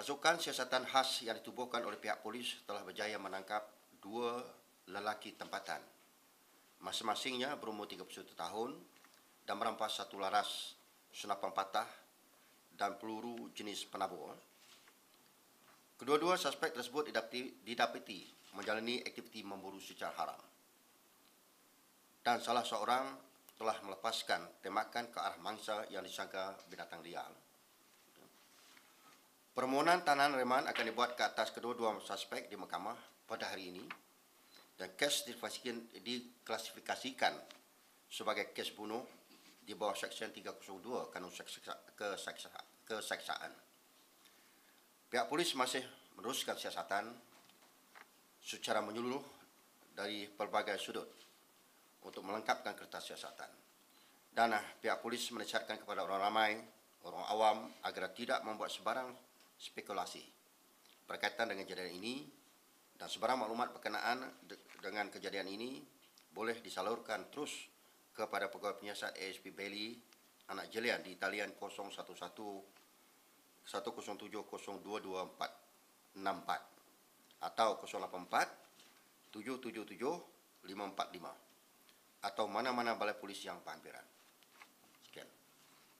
Pasukan siasatan khas yang ditubuhkan oleh pihak polis telah berjaya menangkap dua lelaki tempatan. Masing-masingnya berumur 31 tahun dan merampas satu laras senapan patah dan peluru jenis penabur. Kedua-dua suspek tersebut didapati, didapati menjalani aktiviti memburu secara haram. Dan salah seorang telah melepaskan tembakan ke arah mangsa yang disangka binatang liar. Permohonan tahanan reman akan dibuat ke atas kedua-dua suspek di mahkamah pada hari ini dan kes diklasifikasikan sebagai kes bunuh di bawah Seksyen 302 Kanun Keseksaan. Pihak polis masih meneruskan siasatan secara menyeluruh dari pelbagai sudut untuk melengkapkan kertas siasatan. Dan pihak polis menasihatkan kepada orang ramai, orang awam agar tidak membuat sebarang spekulasi berkaitan dengan kejadian ini dan sebarang maklumat berkenaan dengan kejadian ini boleh disalurkan terus kepada pegawai penyiasat ASP Bailey anak jelian di talian 011 107 022464 atau 084 777 545 atau mana-mana balai polis yang panggilan.